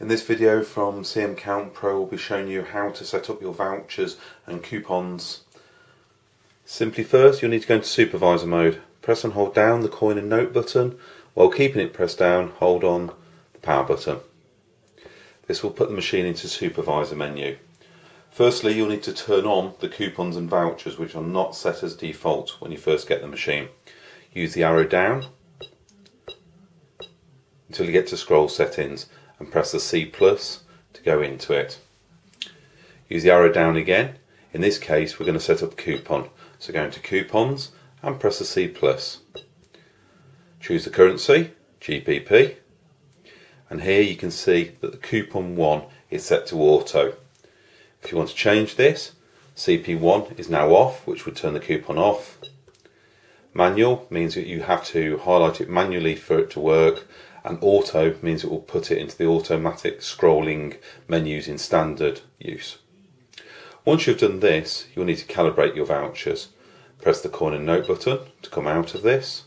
In this video from CM Count Pro we'll be showing you how to set up your vouchers and coupons. Simply first you'll need to go into supervisor mode. Press and hold down the coin and note button while keeping it pressed down hold on the power button. This will put the machine into supervisor menu. Firstly you'll need to turn on the coupons and vouchers which are not set as default when you first get the machine. Use the arrow down until you get to scroll settings and press the C plus to go into it. Use the arrow down again. In this case we're going to set up coupon. So go into coupons and press the C plus. Choose the currency, GBP, and here you can see that the coupon 1 is set to auto. If you want to change this, CP1 is now off, which would turn the coupon off. Manual means that you have to highlight it manually for it to work and auto means it will put it into the automatic scrolling menus in standard use. Once you've done this, you'll need to calibrate your vouchers. Press the corner note button to come out of this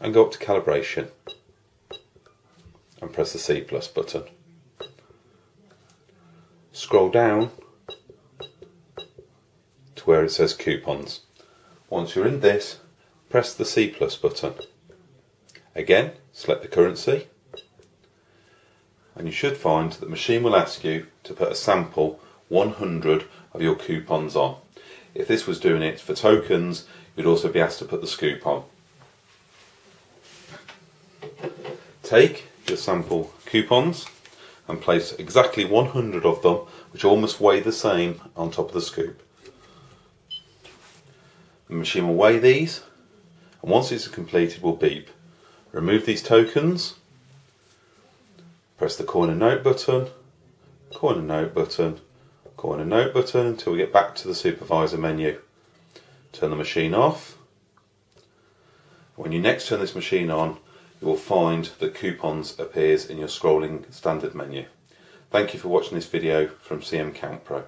and go up to calibration and press the C plus button. Scroll down to where it says coupons. Once you're in this, press the C plus button. Again, select the currency and you should find that the machine will ask you to put a sample 100 of your coupons on. If this was doing it for tokens, you'd also be asked to put the scoop on. Take your sample coupons and place exactly 100 of them, which almost weigh the same, on top of the scoop. The machine will weigh these, and once it's completed, will beep. Remove these tokens, press the corner note button, corner note button, corner note button until we get back to the supervisor menu. Turn the machine off. When you next turn this machine on, you will find that coupons appears in your scrolling standard menu. Thank you for watching this video from CM Count Pro.